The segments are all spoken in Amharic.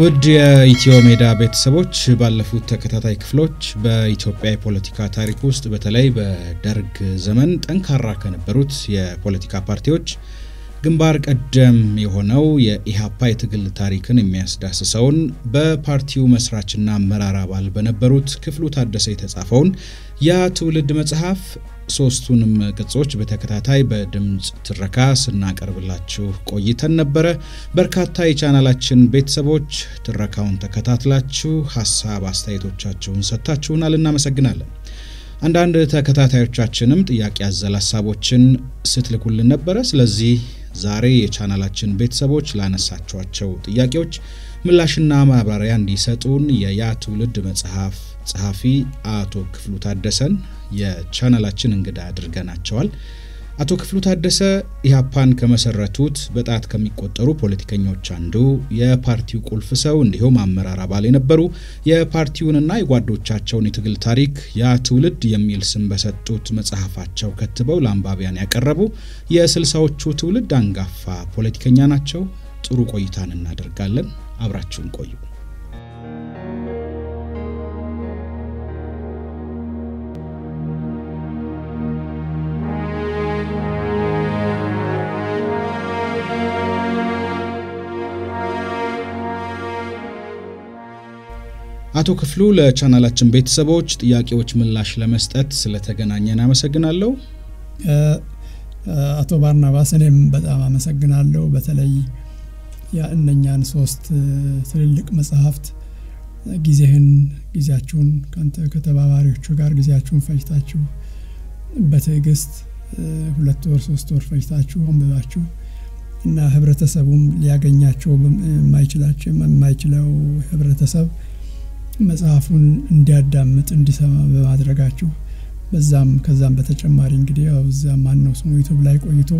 ውድ የኢትዮ ሜዳ ቤተሰቦች ባለፉት ተከታታይ ክፍሎች በኢትዮጵያ የፖለቲካ ታሪክ ውስጥ በተለይ በደርግ ዘመን ጠንካራ ከነበሩት የፖለቲካ ፓርቲዎች ግንባር ቀደም የሆነው የኢህአፓ የትግል ታሪክን የሚያስዳስሰውን በፓርቲው መስራችና አመራር አባል በነበሩት ክፍሉ ታደሰ የተጻፈውን ያ ትውልድ መጽሐፍ ሶስቱንም ቅጾች በተከታታይ በድምፅ ትረካ ስናቀርብላችሁ ቆይተን ነበረ። በርካታ የቻናላችን ቤተሰቦች ትረካውን ተከታትላችሁ ሀሳብ አስተያየቶቻችሁን ሰጥታችሁናል፣ እናመሰግናለን። አንዳንድ ተከታታዮቻችንም ጥያቄ አዘል ሀሳቦችን ስትልኩልን ነበረ። ስለዚህ ዛሬ የቻናላችን ቤተሰቦች ላነሳችኋቸው ጥያቄዎች ምላሽና ማብራሪያ እንዲሰጡን የያ ትውልድ መጽሐፍ ጸሐፊ አቶ ክፍሉ ታደሰን የቻናላችን እንግዳ አድርገናቸዋል። አቶ ክፍሉ ታደሰ ኢህአፓን ከመሰረቱት በጣት ከሚቆጠሩ ፖለቲከኞች አንዱ፣ የፓርቲው ቁልፍ ሰው እንዲሁም አመራር አባል የነበሩ የፓርቲውንና የጓዶቻቸውን የትግል ታሪክ ያ ትውልድ የሚል ስም በሰጡት መጽሐፋቸው ከትበው ለአንባቢያን ያቀረቡ የስልሳዎቹ ትውልድ አንጋፋ ፖለቲከኛ ናቸው። ጥሩ ቆይታን እናደርጋለን። አብራችሁን ቆዩ። አቶ ክፍሉ ለቻናላችን ቤተሰቦች ጥያቄዎች ምላሽ ለመስጠት ስለተገናኘን አመሰግናለሁ። አቶ ባርናባስ እኔም በጣም አመሰግናለሁ። በተለይ እነኛን ሶስት ትልልቅ መጽሐፍት ጊዜህን ጊዜያችሁን ከአንተ ከተባባሪዎቹ ጋር ጊዜያችሁን ፈጅታችሁ በትዕግስት ሁለት ወር ሶስት ወር ፈጅታችሁ አንብባችሁ እና ህብረተሰቡም ሊያገኛቸው የማይችላቸው የማይችለው ህብረተሰብ መጽሐፉን እንዲያዳምጥ እንዲሰማ በማድረጋችሁ በዛም ከዛም በተጨማሪ እንግዲህ ያው እዛ ማን ነው ስሙ YouTube ላይ ቆይቶ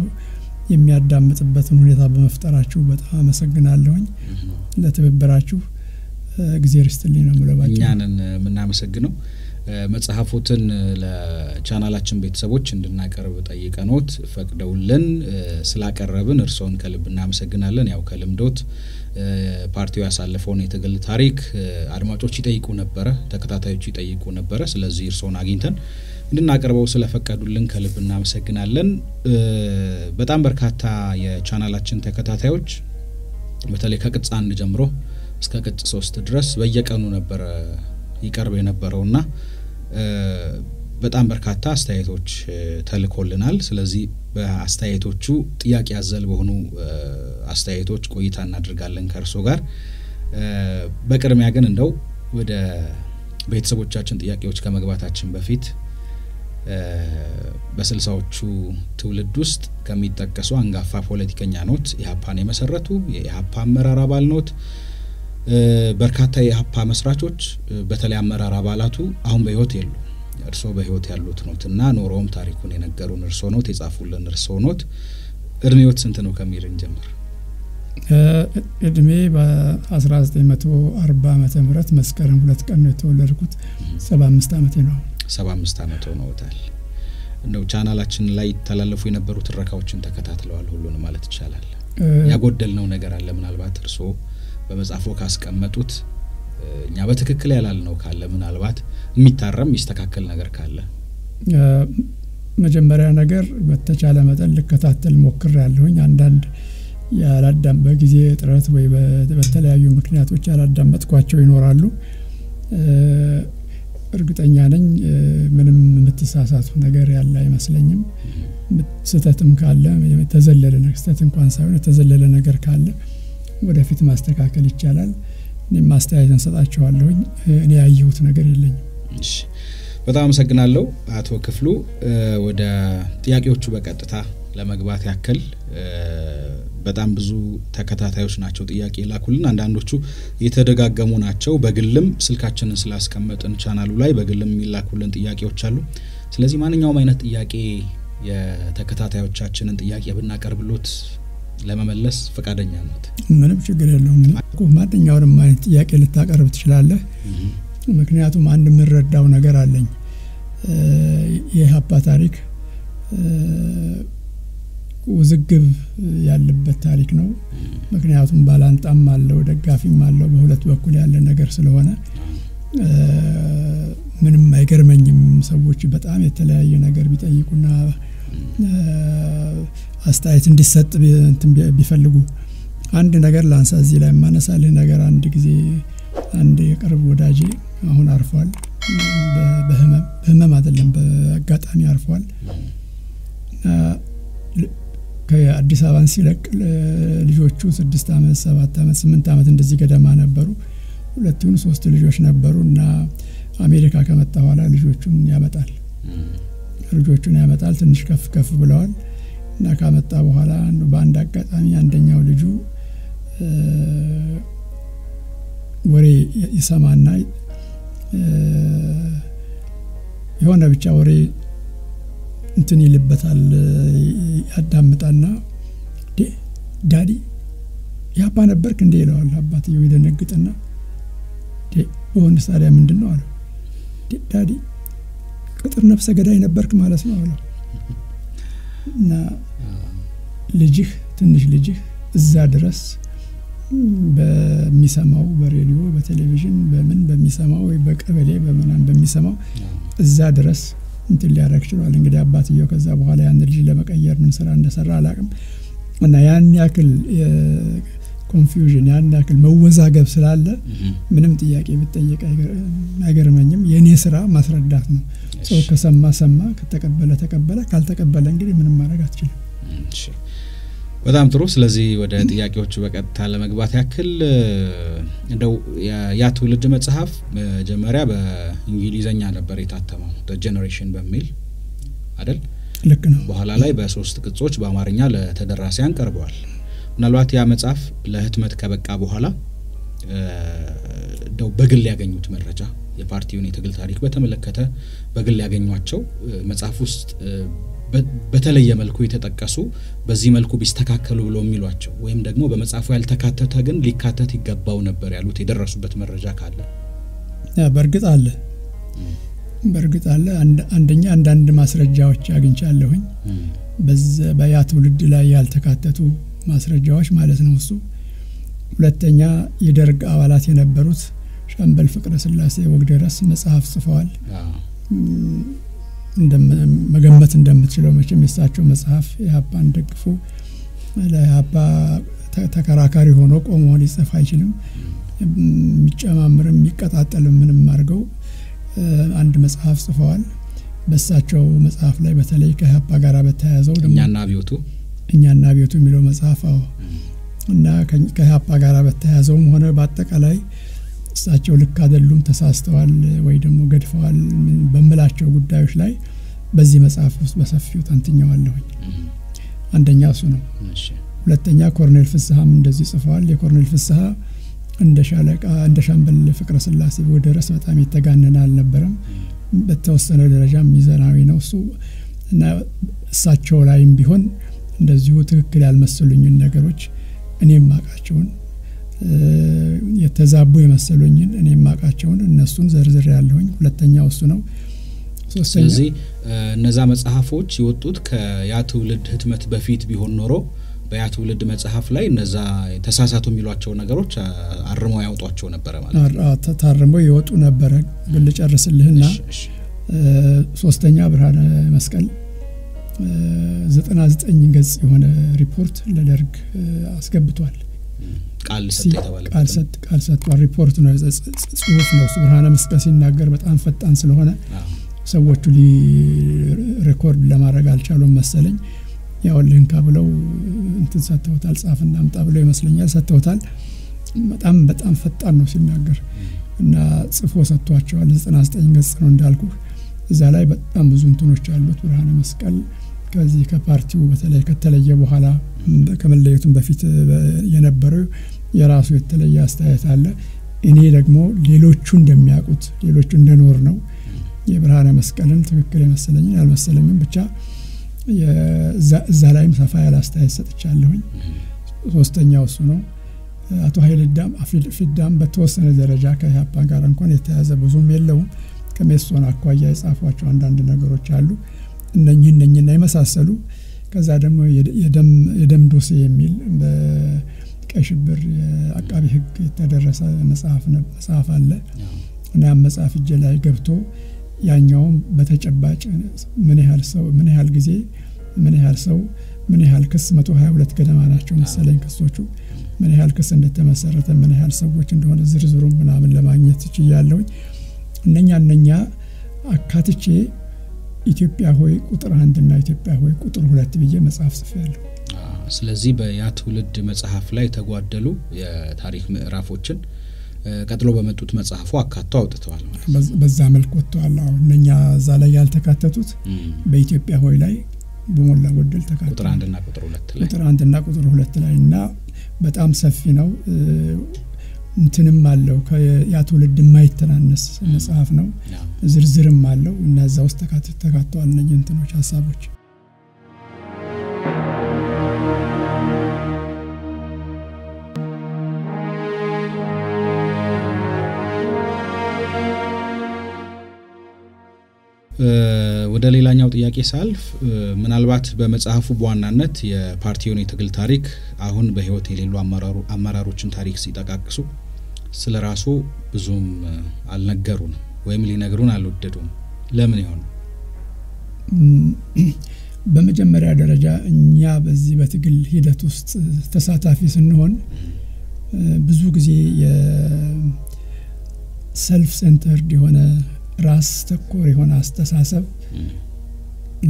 የሚያዳምጥበትን ሁኔታ በመፍጠራችሁ በጣም አመሰግናለሁኝ። ለትብብራችሁ እግዜር ይስጥልኝ ነው የምለው። እኛንን የምናመሰግነው መጽሐፍቱን ለቻናላችን ቤተሰቦች እንድናቀርብ ጠይቀኖት ፈቅደውልን ስላቀረብን እርስዎን ከልብ እናመሰግናለን። ያው ከልምዶት ፓርቲው ያሳለፈውን የትግል ታሪክ አድማጮች ይጠይቁ ነበረ፣ ተከታታዮች ይጠይቁ ነበረ። ስለዚህ እርስዎን አግኝተን እንድናቀርበው ስለፈቀዱልን ከልብ እናመሰግናለን። በጣም በርካታ የቻናላችን ተከታታዮች በተለይ ከቅጽ አንድ ጀምሮ እስከ ቅጽ ሶስት ድረስ በየቀኑ ነበረ ይቀርብ የነበረውና በጣም በርካታ አስተያየቶች ተልኮልናል። ስለዚህ በአስተያየቶቹ ጥያቄ አዘል በሆኑ አስተያየቶች ቆይታ እናደርጋለን ከእርሶ ጋር። በቅድሚያ ግን እንደው ወደ ቤተሰቦቻችን ጥያቄዎች ከመግባታችን በፊት በስልሳዎቹ ትውልድ ውስጥ ከሚጠቀሱ አንጋፋ ፖለቲከኛ ኖት። ኢህአፓን የመሰረቱ የኢህአፓ አመራር አባል ኖት። በርካታ የኢህአፓ መስራቾች በተለይ አመራር አባላቱ አሁን በህይወት የሉ። እርስዎ በህይወት ያሉት ኖት እና ኖረውም ታሪኩን የነገሩን እርስዎ ኖት፣ የጻፉልን እርስዎ ኖት። እድሜዎት ስንት ነው ከሚልን ጀምር። እድሜ በ1940 ዓመተ ምህረት መስከረም ሁለት ቀን ነው የተወለድኩት። 75 ዓመቴ ነው። 75 ዓመት ሆነውታል። እንደው ቻናላችን ላይ ይተላለፉ የነበሩ ትረካዎችን ተከታትለዋል ሁሉን ማለት ይቻላል። ያጎደልነው ነገር አለ ምናልባት እርስዎ በመጽሐፎ ካስቀመጡት እኛ በትክክል ያላልነው ካለ ምናልባት የሚታረም የሚስተካከል ነገር ካለ መጀመሪያ ነገር በተቻለ መጠን ልከታተል ሞክር ያለሁኝ አንዳንድ ያላዳም በጊዜ እጥረት ወይ በተለያዩ ምክንያቶች ያላዳመጥኳቸው ይኖራሉ። እርግጠኛ ነኝ ምንም የምትሳሳቱ ነገር ያለ አይመስለኝም። ስህተትም ካለ የተዘለለ ስህተት እንኳን ሳይሆን የተዘለለ ነገር ካለ ወደፊት ማስተካከል ይቻላል። እኔም ማስተያየት እንሰጣቸዋለሁኝ። እኔ ያየሁት ነገር የለኝም። በጣም አመሰግናለሁ አቶ ክፍሉ። ወደ ጥያቄዎቹ በቀጥታ ለመግባት ያክል በጣም ብዙ ተከታታዮች ናቸው ጥያቄ ላኩልን። አንዳንዶቹ የተደጋገሙ ናቸው። በግልም ስልካችንን ስላስቀመጥን ቻናሉ ላይ በግልም የሚላኩልን ጥያቄዎች አሉ። ስለዚህ ማንኛውም አይነት ጥያቄ የተከታታዮቻችንን ጥያቄ ብናቀርብሎት ለመመለስ ፈቃደኛ ነት? ምንም ችግር የለውም። ማንኛውንም አይነት ጥያቄ ልታቀርብ ትችላለህ። ምክንያቱም አንድ የምንረዳው ነገር አለኝ። የኢህአፓ ታሪክ ውዝግብ ያለበት ታሪክ ነው። ምክንያቱም ባላንጣም አለው ደጋፊም አለው በሁለት በኩል ያለ ነገር ስለሆነ ምንም አይገርመኝም። ሰዎች በጣም የተለያየ ነገር ቢጠይቁና አስተያየት እንዲሰጥ ቢፈልጉ አንድ ነገር ላንሳ እዚህ ላይ የማነሳልህ ነገር አንድ ጊዜ አንድ የቅርብ ወዳጄ አሁን አርፏል። በህመም አይደለም በአጋጣሚ አርፏል። ከአዲስ አበባን ሲለቅ ልጆቹ ስድስት ዓመት ሰባት ዓመት ስምንት ዓመት እንደዚህ ገደማ ነበሩ። ሁለት ሶስት ልጆች ነበሩ እና አሜሪካ ከመጣ በኋላ ልጆቹን ያመጣል ልጆቹን ያመጣል። ትንሽ ከፍ ከፍ ብለዋል እና ካመጣ በኋላ በአንድ አጋጣሚ አንደኛው ልጁ ወሬ ይሰማና የሆነ ብቻ ወሬ እንትን ይልበታል ያዳምጣና ዳዲ ያባ ነበርክ እንዴ ይለዋል። አባትየው ይደነግጥና በሆንስ ታዲያ ምንድን ነው አለው። ዳዲ ቅጥር ነፍሰ ገዳይ ነበርክ ማለት ነው አለው። እና ልጅህ ትንሽ ልጅህ እዛ ድረስ በሚሰማው በሬዲዮ በቴሌቪዥን በምን በሚሰማው ወይ በቀበሌ በምናም በሚሰማው እዛ ድረስ እንትን ሊያደርግ ችሏል። እንግዲህ አባትየው ከዛ በኋላ ያን ልጅ ለመቀየር ምን ስራ እንደሰራ አላቅም እና ያን ያክል ኮንፊውዥን ያን ያክል መወዛገብ ስላለ ምንም ጥያቄ ብጠየቅ አይገርመኝም። የእኔ ስራ ማስረዳት ነው። ሰው ከሰማ ሰማ፣ ከተቀበለ ተቀበለ፣ ካልተቀበለ እንግዲህ ምንም ማድረግ አትችልም። በጣም ጥሩ። ስለዚህ ወደ ጥያቄዎቹ በቀጥታ ለመግባት ያክል እንደው ያ ትውልድ መጽሐፍ መጀመሪያ በእንግሊዘኛ ነበር የታተመው ጀኔሬሽን በሚል አይደል? ልክ ነው። በኋላ ላይ በሶስት ቅጾች በአማርኛ ለተደራሲያን ቀርበዋል። ምናልባት ያ መጽሐፍ ለህትመት ከበቃ በኋላ እንደው በግል ያገኙት መረጃ የፓርቲውን የትግል ታሪክ በተመለከተ በግል ያገኟቸው መጽሐፍ ውስጥ በተለየ መልኩ የተጠቀሱ በዚህ መልኩ ቢስተካከሉ ብለው የሚሏቸው ወይም ደግሞ በመጽሐፉ ያልተካተተ ግን ሊካተት ይገባው ነበር ያሉት የደረሱበት መረጃ ካለ? በእርግጥ አለ በእርግጥ አለ። አንደኛ አንዳንድ ማስረጃዎች አግኝቻለሁኝ በያ ትውልድ ላይ ያልተካተቱ ማስረጃዎች ማለት ነው እሱ። ሁለተኛ የደርግ አባላት የነበሩት ሻምበል ፍቅረ ስላሴ ወግደረስ መጽሐፍ ጽፈዋል። መገመት እንደምትችለው መቼም የሳቸው መጽሐፍ የሀፓን ደግፎ ለሀፓ ተከራካሪ ሆኖ ቆሞ ሊጽፍ አይችልም። የሚጨማምርም የሚቀጣጠልም ምንም አድርገው አንድ መጽሐፍ ጽፈዋል። በሳቸው መጽሐፍ ላይ በተለይ ከሀፓ ጋር በተያያዘው እኛና አብዮቱ እኛና አብዮቱ የሚለው መጽሐፍ አዎ እና ከሀፓ ጋር በተያያዘውም ሆነ በአጠቃላይ እሳቸው ልክ አይደሉም፣ ተሳስተዋል ወይ ደግሞ ገድፈዋል በምላቸው ጉዳዮች ላይ በዚህ መጽሐፍ ውስጥ በሰፊው ተንትኘዋለሁኝ። አንደኛ እሱ ነው። ሁለተኛ ኮርኔል ፍስሀም እንደዚህ ጽፈዋል። የኮርኔል ፍስሀ እንደ ሻለቃ እንደ ሻምበል ፍቅረ ስላሴ ወደረስ በጣም የተጋነነ አልነበረም። በተወሰነ ደረጃ ሚዛናዊ ነው እሱ እና እሳቸው ላይም ቢሆን እንደዚሁ ትክክል ያልመሰሉኝን ነገሮች እኔም ማቃቸውን የተዛቡ የመሰሉኝን እኔ ማቃቸውን እነሱን ዘርዝር ያለሁኝ። ሁለተኛው እሱ ነው። ስለዚህ እነዛ መጽሐፎች የወጡት ከያ ትውልድ ህትመት በፊት ቢሆን ኖሮ በያ ትውልድ መጽሐፍ ላይ እነዛ ተሳሳቱ የሚሏቸው ነገሮች አርመው ያወጧቸው ነበረ ማለት ታርመው የወጡ ነበረ። ግን ልጨርስልህና ሶስተኛ ብርሃነ መስቀል ዘጠና ዘጠኝ ገጽ የሆነ ሪፖርት ለደርግ አስገብቷል። ቃል ሰጥ ቃል ሰጥቷል። ሪፖርት ነው፣ ጽሁፍ ነው። ብርሃነ መስቀል ሲናገር በጣም ፈጣን ስለሆነ ሰዎቹ record ለማድረግ አልቻሉም መሰለኝ። ያው እንካ ብለው እንትን ሰጥተውታል፣ ጻፍና አምጣ ብለው ይመስለኛል ሰጥተውታል። በጣም በጣም ፈጣን ነው ሲናገር እና ጽፎ ሰጥቷቸዋል። ዘጠና ዘጠኝ ገጽ ነው እንዳልኩ። እዛ ላይ በጣም ብዙ እንትኖች አሉት ብርሃነ መስቀል ከዚህ ከፓርቲው በተለይ ከተለየ በኋላ ከመለየቱም በፊት የነበረው የራሱ የተለየ አስተያየት አለ። እኔ ደግሞ ሌሎቹ እንደሚያውቁት ሌሎቹ እንደኖር ነው የብርሃነ መስቀልን ትክክል የመሰለኝን ያልመሰለኝም ብቻ እዛ ላይም ሰፋ ያለ አስተያየት ሰጥቻለሁኝ። ሶስተኛው እሱ ነው። አቶ ዳም ፊዳም በተወሰነ ደረጃ ከኢህአፓ ጋር እንኳን የተያዘ ብዙም የለውም። ከሜሶን አኳያ የጻፏቸው አንዳንድ ነገሮች አሉ። እነኚህ እነኚህና የመሳሰሉ ከዛ ደግሞ የደም ዶሴ የሚል በቀይ ሽብር የአቃቢ ሕግ የተደረሰ መጽሐፍ አለ እና መጽሐፍ እጄ ላይ ገብቶ ያኛውም በተጨባጭ ምን ያህል ሰው ምን ያህል ጊዜ ምን ያህል ሰው ምን ያህል ክስ መቶ ሀያ ሁለት ገደማ ናቸው መሰለኝ ክሶቹ ምን ያህል ክስ እንደተመሰረተ ምን ያህል ሰዎች እንደሆነ ዝርዝሩን ምናምን ለማግኘት ችያለሁኝ። እነኛ እነኛ አካትቼ ኢትዮጵያ ሆይ ቁጥር አንድና ኢትዮጵያ ሆይ ቁጥር ሁለት ብዬ መጽሐፍ ጽፌያለሁ። ስለዚህ በያ ትውልድ መጽሐፍ ላይ የተጓደሉ የታሪክ ምዕራፎችን ቀጥሎ በመጡት መጽሐፉ አካቶ አውጥተዋል በዛ መልክ ወጥተዋል። እነኛ እዛ ላይ ያልተካተቱት በኢትዮጵያ ሆይ ላይ በሞላ ጎደል ላይ ቁጥር አንድና ቁጥር ሁለት ላይ እና በጣም ሰፊ ነው። እንትንም አለው። ያ ትውልድ የማይተናነስ መጽሐፍ ነው። ዝርዝርም አለው እና እዛ ውስጥ ተካተዋል እነኝህ እንትኖች ሀሳቦች። ወደ ሌላኛው ጥያቄ ሳልፍ ምናልባት በመጽሐፉ በዋናነት የፓርቲውን የትግል ታሪክ አሁን በሕይወት የሌሉ አመራሮችን ታሪክ ሲጠቃቅሱ ስለ ራሱ ብዙም አልነገሩንም ወይም ሊነግሩን አልወደዱም። ለምን ይሆን? በመጀመሪያ ደረጃ እኛ በዚህ በትግል ሂደት ውስጥ ተሳታፊ ስንሆን ብዙ ጊዜ የ self-centered የሆነ ራስ ተኮር የሆነ አስተሳሰብ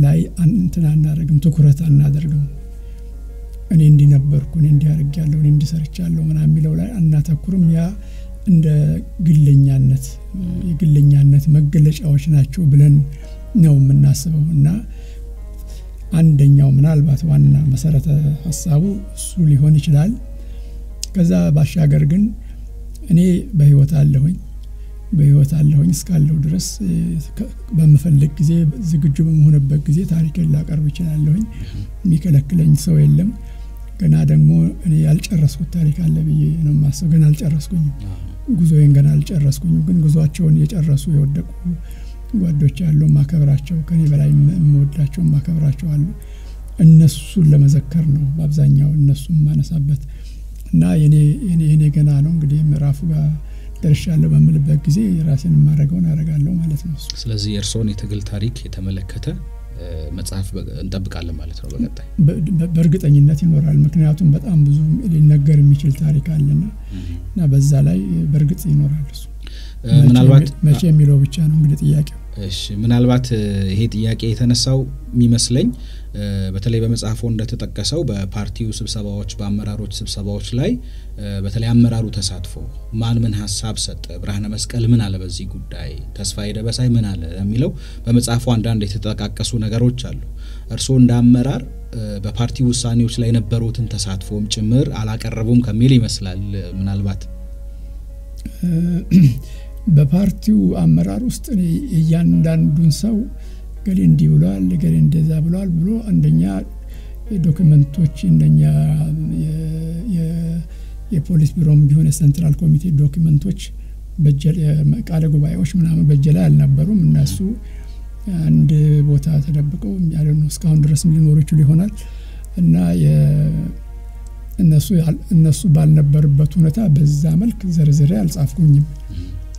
ላይ እንትን አናደርግም፣ ትኩረት አናደርግም። እኔ እንዲነበርኩ እኔ እንዲያደርግ እኔ እንዲሰርቻለሁ ምናምን የሚለው ላይ አናተኩርም። ያ እንደ ግለኛነት የግለኛነት መገለጫዎች ናቸው ብለን ነው የምናስበው እና አንደኛው ምናልባት ዋና መሰረተ ሀሳቡ እሱ ሊሆን ይችላል። ከዛ ባሻገር ግን እኔ በህይወት አለሁኝ በህይወት አለሁኝ እስካለሁ ድረስ በምፈልግ ጊዜ ዝግጁ በመሆንበት ጊዜ ታሪክን ላቀርብ ይችላለሁኝ። የሚከለክለኝ ሰው የለም። ገና ደግሞ እኔ ያልጨረስኩት ታሪክ አለ ብዬ ነው የማስበው። ገና አልጨረስኩኝም፣ ጉዞዬን ገና አልጨረስኩኝም። ግን ጉዟቸውን የጨረሱ የወደቁ ጓዶች አሉ፣ ማከብራቸው ከኔ በላይ የምወዳቸው ማከብራቸው አሉ። እነሱን ለመዘከር ነው በአብዛኛው እነሱን የማነሳበት እና የኔ ገና ነው እንግዲህ ምዕራፉ ጋር ደርሻለሁ በምልበት ጊዜ የራሴን የማደርገውን አደርጋለሁ ማለት ነው። ስለዚህ የእርስዎን የትግል ታሪክ የተመለከተ መጽሐፍ እንጠብቃለን ማለት ነው በቀጣይ በእርግጠኝነት ይኖራል። ምክንያቱም በጣም ብዙ ሊነገር የሚችል ታሪክ አለና እና በዛ ላይ በእርግጥ ይኖራል እሱ ምናልባት መቼ የሚለው ብቻ ነው እንግዲህ ጥያቄው። እሺ ምናልባት ይሄ ጥያቄ የተነሳው የሚመስለኝ በተለይ በመጽሐፎ እንደተጠቀሰው በፓርቲው ስብሰባዎች፣ በአመራሮች ስብሰባዎች ላይ በተለይ አመራሩ ተሳትፎ ማን ምን ሀሳብ ሰጠ፣ ብርሃነ መስቀል ምን አለ በዚህ ጉዳይ፣ ተስፋዬ ደበሳይ ምን አለ የሚለው በመጽሐፉ አንዳንድ የተጠቃቀሱ ነገሮች አሉ። እርስዎ እንደ አመራር በፓርቲው ውሳኔዎች ላይ የነበሩትን ተሳትፎም ጭምር አላቀረቡም ከሚል ይመስላል ምናልባት በፓርቲው አመራር ውስጥ እኔ እያንዳንዱን ሰው እገሌ እንዲህ ብሏል፣ እገሌ እንደዛ ብሏል ብሎ አንደኛ ዶክመንቶች እንደኛ የፖሊት ቢሮም ቢሆን የ central ኮሚቴ ዶክመንቶች ቃለ ጉባኤዎች ምናምን በእጄ ላይ አልነበሩም። እነሱ አንድ ቦታ ተደብቀው ያለ እስካሁን ድረስም ሊኖሩ ይችሉ ይሆናል እና እነሱ እነሱ ባልነበሩበት ሁኔታ በዛ መልክ ዘርዝሬ አልጻፍኩኝም።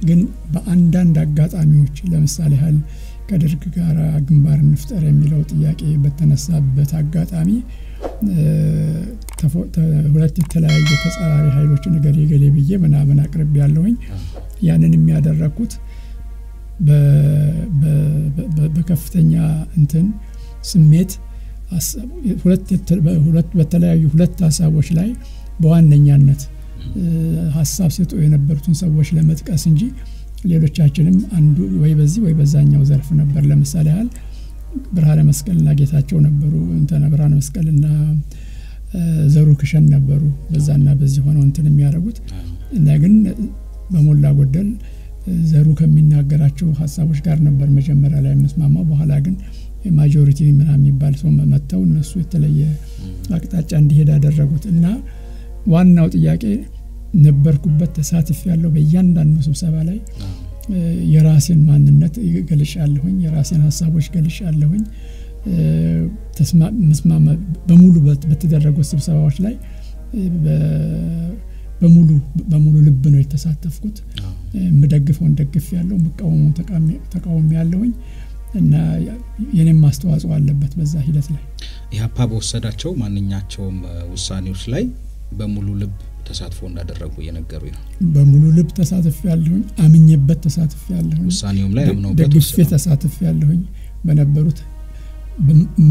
ግን በአንዳንድ አጋጣሚዎች ለምሳሌ ያህል ከደርግ ጋር ግንባር እንፍጠር የሚለው ጥያቄ በተነሳበት አጋጣሚ ሁለት የተለያየ ተጻራሪ ኃይሎችን እገሌ ገሌ ብዬ ምናምን አቅርብ ያለሁኝ ያንን የሚያደረግኩት በከፍተኛ እንትን ስሜት በተለያዩ ሁለት ሀሳቦች ላይ በዋነኛነት ሀሳብ ሰጡ የነበሩትን ሰዎች ለመጥቀስ እንጂ ሌሎቻችንም አንዱ ወይ በዚህ ወይ በዛኛው ዘርፍ ነበር። ለምሳሌ ያህል ብርሃነ መስቀልና ጌታቸው ነበሩ። እንተነ ብርሃነ መስቀልና ዘሩ ክሸን ነበሩ። በዛና በዚህ ሆነው እንትን የሚያደርጉት እና ግን በሞላ ጎደል ዘሩ ከሚናገራቸው ሀሳቦች ጋር ነበር መጀመሪያ ላይ የምስማማው። በኋላ ግን ማጆሪቲ ምናምን የሚባል ሰው መጥተው እነሱ የተለየ አቅጣጫ እንዲሄድ ያደረጉት እና ዋናው ጥያቄ ነበርኩበት፣ ተሳትፍ ያለው በእያንዳንዱ ስብሰባ ላይ የራሴን ማንነት ገልጭ ያለሁኝ፣ የራሴን ሀሳቦች ገልጭ ያለሁኝ። መስማማ በሙሉ በተደረጉት ስብሰባዎች ላይ በሙሉ በሙሉ ልብ ነው የተሳተፍኩት። የምደግፈውን ደግፍ ያለው የምቃወመውን ተቃውሞ ያለሁኝ እና የኔም አስተዋጽኦ አለበት በዛ ሂደት ላይ። ኢህአፓ በወሰዳቸው ማንኛቸውም ውሳኔዎች ላይ በሙሉ ልብ ተሳትፎ እንዳደረጉ እየነገሩ ነው። በሙሉ ልብ ተሳትፍ ያለሁኝ፣ አምኜበት ተሳትፍ ያለሁኝ፣ ውሳኔውም ላይ አምነውበት ደግፌ ተሳትፍ ያለሁኝ በነበሩት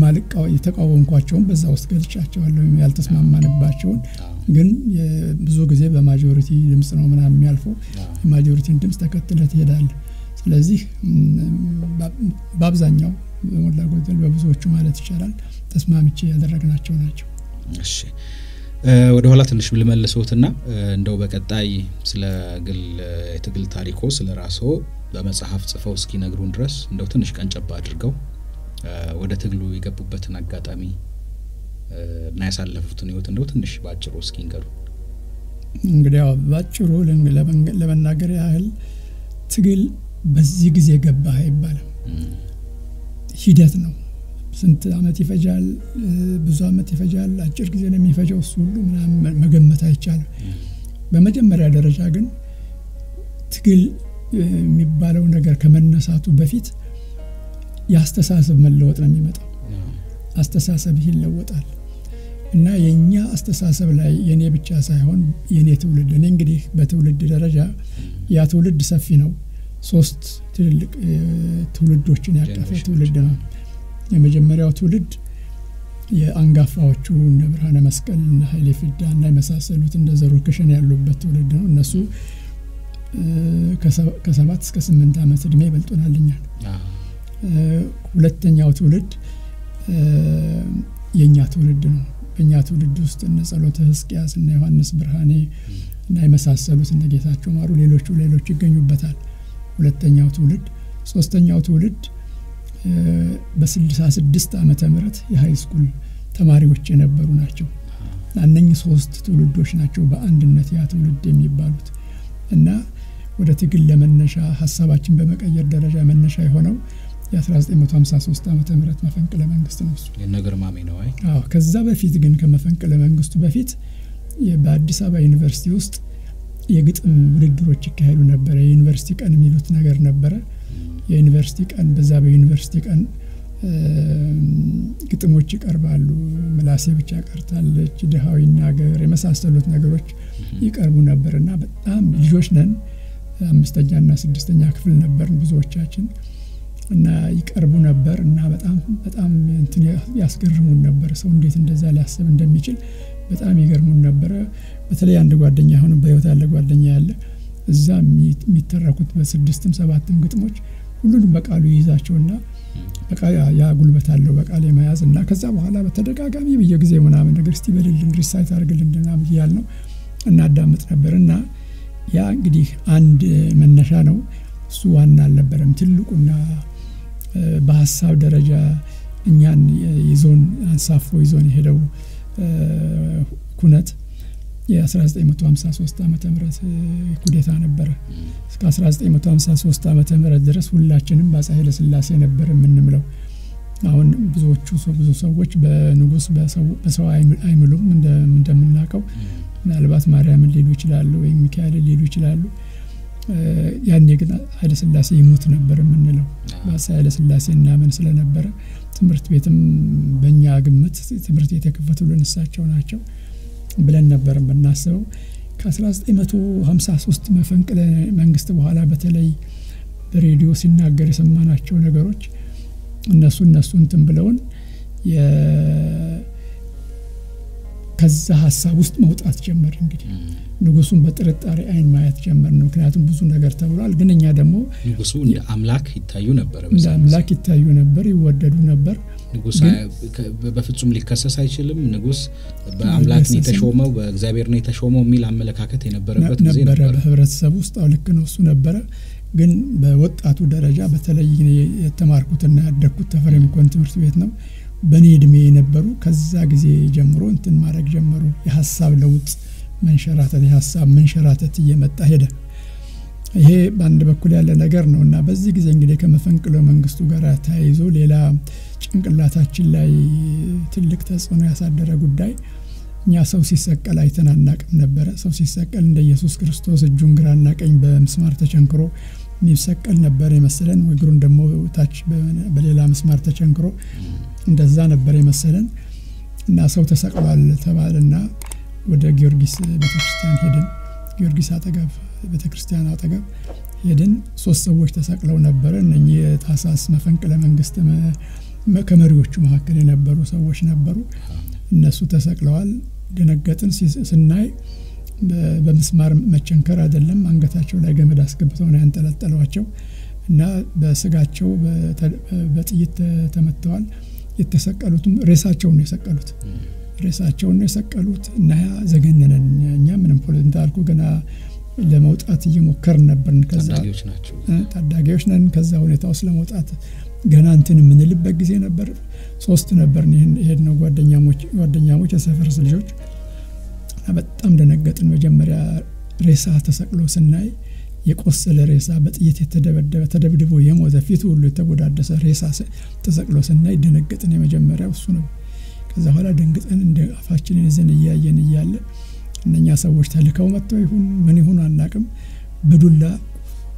ማልቃው የተቃወምኳቸውን በዛ ውስጥ ገልጫቸዋለሁ። ያልተስማማንባቸውን ግን ብዙ ጊዜ በማጆሪቲ ድምፅ ነው ምናምን የሚያልፈው። የማጆሪቲን ድምፅ ተከትለ ትሄዳለ። ስለዚህ በአብዛኛው በሞላ ጎደል በብዙዎቹ ማለት ይቻላል ተስማምቼ ያደረግናቸው ናቸው። እሺ ወደ ኋላ ትንሽ ልመልሶትና እንደው በቀጣይ ስለ ግል የትግል ታሪኮ ስለ ራስዎ በመጽሐፍ ጽፈው እስኪነግሩን ድረስ እንደው ትንሽ ቀንጨባ አድርገው ወደ ትግሉ የገቡበትን አጋጣሚ እና ያሳለፉትን ህይወት እንደው ትንሽ በአጭሩ እስኪ ንገሩ። እንግዲህ በአጭሩ ለመናገር ያህል ትግል በዚህ ጊዜ ገባህ አይባልም። ሂደት ነው። ስንት አመት ይፈጃል፣ ብዙ አመት ይፈጃል፣ አጭር ጊዜ ነው የሚፈጀው፣ እሱ ሁሉ ምናምን መገመት አይቻልም። በመጀመሪያ ደረጃ ግን ትግል የሚባለው ነገር ከመነሳቱ በፊት የአስተሳሰብ መለወጥ ነው የሚመጣው። አስተሳሰብ ይለወጣል እና የእኛ አስተሳሰብ ላይ የእኔ ብቻ ሳይሆን የእኔ ትውልድ እኔ እንግዲህ በትውልድ ደረጃ ያ ትውልድ ሰፊ ነው። ሶስት ትልልቅ ትውልዶችን ያቀፈ ትውልድ ነው። የመጀመሪያው ትውልድ የአንጋፋዎቹ እነ ብርሃነ መስቀል እነ ኃይሌ ፊዳ እና የመሳሰሉት እንደ ዘሩ ክሽን ያሉበት ትውልድ ነው። እነሱ ከሰባት እስከ ስምንት ዓመት እድሜ ይበልጡናልኛል። ሁለተኛው ትውልድ የእኛ ትውልድ ነው። በእኛ ትውልድ ውስጥ እነ ጸሎተ ሕዝቅያስ እነ ዮሐንስ ብርሃኔ እና የመሳሰሉት እነ ጌታቸው ማሩ፣ ሌሎቹ ሌሎች ይገኙበታል። ሁለተኛው ትውልድ ሶስተኛው ትውልድ በስልሳ ስድስት ዓመተ ምህረት የሀይ ስኩል ተማሪዎች የነበሩ ናቸው። እነኚህ ሶስት ትውልዶች ናቸው በአንድነት ያ ትውልድ የሚባሉት እና ወደ ትግል ለመነሻ ሀሳባችን በመቀየር ደረጃ መነሻ የሆነው የ1953 ዓመተ ምህረት መፈንቅለ መንግስት ነው። እሱ የነገር ማሜ ነው። አይ አዎ። ከዛ በፊት ግን ከመፈንቅለ መንግስቱ በፊት በአዲስ አበባ ዩኒቨርሲቲ ውስጥ የግጥም ውድድሮች ይካሄዱ ነበረ። የዩኒቨርሲቲ ቀን የሚሉት ነገር ነበረ። የዩኒቨርሲቲ ቀን በዛ በዩኒቨርሲቲ ቀን ግጥሞች ይቀርባሉ። ምላሴ ብቻ ቀርታለች፣ ድሃው ይናገር የመሳሰሉት ነገሮች ይቀርቡ ነበር እና በጣም ልጆች ነን። አምስተኛና ስድስተኛ ክፍል ነበርን ብዙዎቻችን እና ይቀርቡ ነበር እና በጣም በጣም እንትን ያስገርሙን ነበር። ሰው እንዴት እንደዛ ሊያስብ እንደሚችል በጣም ይገርሙን ነበረ። በተለይ አንድ ጓደኛ አሁንም በህይወት ያለ ጓደኛ ያለ እዛ የሚተረኩት በስድስትም ሰባትም ግጥሞች ሁሉንም በቃሉ ይይዛቸውና ያ ጉልበት አለው በቃል የመያዝ እና ከዛ በኋላ በተደጋጋሚ በየጊዜ ምናምን ነገር እስቲ በልልን recite አድርግልን ምናምን እያልን ነው እናዳምጥ ነበር እና ያ እንግዲህ አንድ መነሻ ነው። እሱ ዋና አልነበረም። ትልቁና በሀሳብ ደረጃ እኛን ይዞን አንሳፎ ይዞን የሄደው ኩነት የ1953 ዓመተ ምህረት ኩዴታ ነበረ። እስከ 1953 ዓመተ ምህረት ድረስ ሁላችንም በአፄ ኃይለ ሥላሴ ነበር የምንምለው። አሁን ብዙዎቹ ብዙ ሰዎች በንጉስ በሰው አይምሉም እንደምናውቀው ምናልባት ማርያምን ሊሉ ይችላሉ ወይም ሚካኤልን ሊሉ ይችላሉ። ያኔ ግን ኃይለ ሥላሴ ይሙት ነበር የምንለው በአፄ ኃይለ ሥላሴ እናምን ስለነበረ ትምህርት ቤትም በእኛ ግምት ትምህርት ቤት የከፈቱልን እሳቸው ናቸው ብለን ነበር የምናስበው። ከ1953 መፈንቅለ መንግስት በኋላ በተለይ በሬዲዮ ሲናገር የሰማናቸው ነገሮች እነሱ እነሱ እንትን ብለውን ከዛ ሀሳብ ውስጥ መውጣት ጀመር። እንግዲህ ንጉሱን በጥርጣሬ አይን ማየት ጀመር። ምክንያቱም ብዙ ነገር ተብሏል። ግን እኛ ደግሞ ንጉሱ እንደ አምላክ ይታዩ ነበር፣ እንደ አምላክ ይታዩ ነበር፣ ይወደዱ ነበር። ንጉስ በፍጹም ሊከሰስ አይችልም። ንጉስ በአምላክ ነው የተሾመው፣ በእግዚአብሔር ነው የተሾመው የሚል አመለካከት የነበረበት ጊዜ ነበረ ነበር። በህብረተሰቡ ውስጥ። አዎ ልክ ነው፣ እሱ ነበረ። ግን በወጣቱ ደረጃ በተለይ የተማርኩትና ያደግኩት ተፈሪ መኮንን ትምህርት ቤት ነው። በእኔ እድሜ የነበሩ ከዛ ጊዜ ጀምሮ እንትን ማድረግ ጀመሩ። የሀሳብ ለውጥ መንሸራተት፣ የሀሳብ መንሸራተት እየመጣ ሄደ ይሄ በአንድ በኩል ያለ ነገር ነው እና በዚህ ጊዜ እንግዲህ ከመፈንቅለ መንግስቱ ጋር ተያይዞ ሌላ ጭንቅላታችን ላይ ትልቅ ተጽዕኖ ያሳደረ ጉዳይ እኛ ሰው ሲሰቀል አይተን አናቅም ነበረ። ሰው ሲሰቀል እንደ ኢየሱስ ክርስቶስ እጁን ግራና ቀኝ በምስማር ተቸንክሮ የሚሰቀል ነበር የመሰለን፣ እግሩን ደግሞ ታች በሌላ ምስማር ተቸንክሮ እንደዛ ነበር የመሰለን እና ሰው ተሰቅሏል ተባልና ወደ ጊዮርጊስ ቤተክርስቲያን ሄድን። ጊዮርጊስ አጠገብ ቤተክርስቲያን አጠገብ ሄድን። ሶስት ሰዎች ተሰቅለው ነበረ። እነኚህ የታሳስ መፈንቅለ መንግስት ከመሪዎቹ መካከል የነበሩ ሰዎች ነበሩ። እነሱ ተሰቅለዋል። ደነገጥን። ስናይ በምስማር መቸንከር አይደለም፣ አንገታቸው ላይ ገመድ አስገብተው ነው ያንጠለጠሏቸው እና በስጋቸው በጥይት ተመተዋል። የተሰቀሉትም ሬሳቸውን ነው የሰቀሉት ሬሳቸውን ነው የሰቀሉት እና ዘገነነን። እኛ ምንም ፖለ እንዳልኩ ገና ለመውጣት እየሞከርን ነበርን። ታዳጊዎች ነን። ከዛ ሁኔታ ውስጥ ለመውጣት ገና እንትን የምንልበት ጊዜ ነበር። ሶስት ነበር ይሄድ ነው ጓደኛሞች የሰፈርስ ልጆች በጣም ደነገጥን። መጀመሪያ ሬሳ ተሰቅሎ ስናይ የቆሰለ ሬሳ በጥይት የተደበደበ ተደብድቦ የሞተ ፊቱ ሁሉ የተጎዳደሰ ሬሳ ተሰቅሎ ስናይ ደነገጥን። የመጀመሪያው እሱ ነው። ከዛ በኋላ ደንግጠን እንደ አፋችንን ይዘን እያየን እያለ እነኛ ሰዎች ተልከው መጥተው ይሁን ምን ይሁን አናቅም፣ በዱላ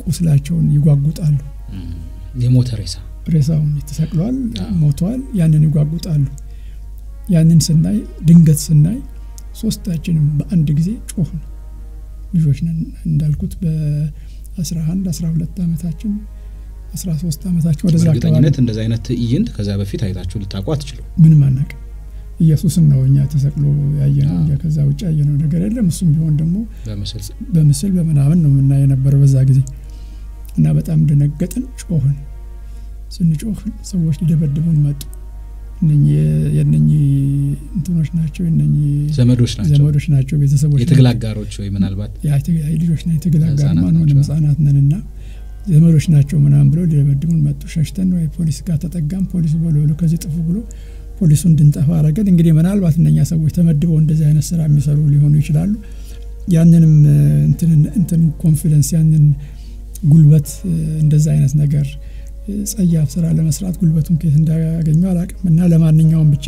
ቁስላቸውን ይጓጉጣሉ። የሞተ ሬሳ ሬሳውን ተሰቅሏል፣ ሞተዋል። ያንን ይጓጉጣሉ። ያንን ስናይ ድንገት ስናይ ሶስታችንም በአንድ ጊዜ ጮህን። ልጆች ነን እንዳልኩት በ11 12 ዓመታችን 13 ዓመታችን ወደዛ በእርግጠኝነት እንደዚ አይነት ትዕይንት ከዛ በፊት አይታችሁ ልታውቁ አትችሉም። ምንም አናውቅም። ኢየሱስን ነው እኛ ተሰቅሎ ያየነው እንጂ ከዛ ውጭ ያየነው ነገር የለም። እሱም ቢሆን ደግሞ በምስል በምናምን ነው የምናየ የነበረው በዛ ጊዜ እና በጣም ደነገጥን፣ ጮህን። ስንጮህ ሰዎች ሊደበድቡን መጡ። የእነኚህ እንትኖች ናቸው ዘመዶች ናቸው ቤተሰቦች የትግል አጋሮች ወይ ምናልባት ልጆች ነን የትግል አጋር ማንሆንም ህጻናት ነን እና ዘመዶች ናቸው ምናምን ብለው ሊደበድቡን መጡ። ሸሽተን ወይ ፖሊስ ጋር ተጠጋን። ፖሊሱ በሉ ከዚህ ጥፉ ብሎ ፖሊሱ እንድንጠፋ አረገን። እንግዲህ ምናልባት እነኛ ሰዎች ተመድበው እንደዚህ አይነት ስራ የሚሰሩ ሊሆኑ ይችላሉ። ያንንም እንትን confidence ያንን ጉልበት እንደዛ አይነት ነገር ጸያፍ ስራ ለመስራት ጉልበቱን ከየት እንዳያገኙ አላቅም እና ለማንኛውም ብቻ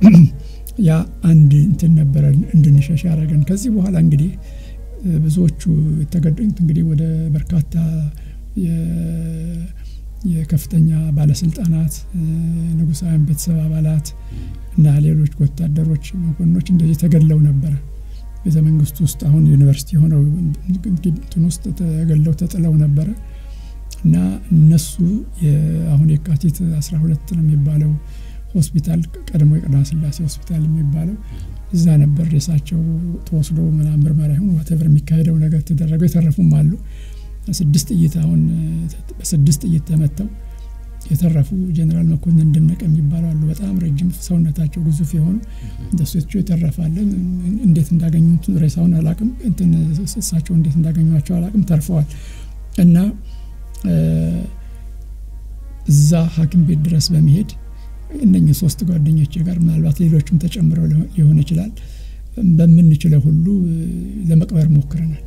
ያ አንድ እንትን ነበረ እንድንሸሽ ያደረገን። ከዚህ በኋላ እንግዲህ ብዙዎቹ የተገደሉት እንግዲህ ወደ በርካታ የከፍተኛ ባለስልጣናት፣ ንጉሳውያን ቤተሰብ አባላት እና ሌሎች ወታደሮች፣ መኮንኖች እንደዚህ ተገድለው ነበረ። ቤተ መንግስት ውስጥ አሁን ዩኒቨርሲቲ የሆነው እንትን ውስጥ ተገድለው ተጥለው ነበረ እና እነሱ አሁን የካቲት 12 ነው የሚባለው ሆስፒታል ቀድሞ የቀዳማዊ ሥላሴ ሆስፒታል የሚባለው እዛ ነበር ሬሳቸው ተወስዶ ምናምን ምርመራ ይሁን whatever የሚካሄደው ነገር ተደረገው። የተረፉም አሉ። ስድስት ጥይት አሁን በስድስት ጥይት ተመተው የተረፉ ጀኔራል መኮንን ደነቀ የሚባሉ አሉ። በጣም ረጅም ሰውነታቸው ግዙፍ የሆኑ እንደሶቹ የተረፋለን። እንዴት እንዳገኙት ሬሳውን አላቅም። እንትን እሳቸው እንዴት እንዳገኟቸው አላቅም። ተርፈዋል እና እዛ ሐኪም ቤት ድረስ በመሄድ እነኝህ ሶስት ጓደኞች ጋር ምናልባት ሌሎችም ተጨምረው ሊሆን ይችላል በምንችለው ሁሉ ለመቅበር ሞክረናል።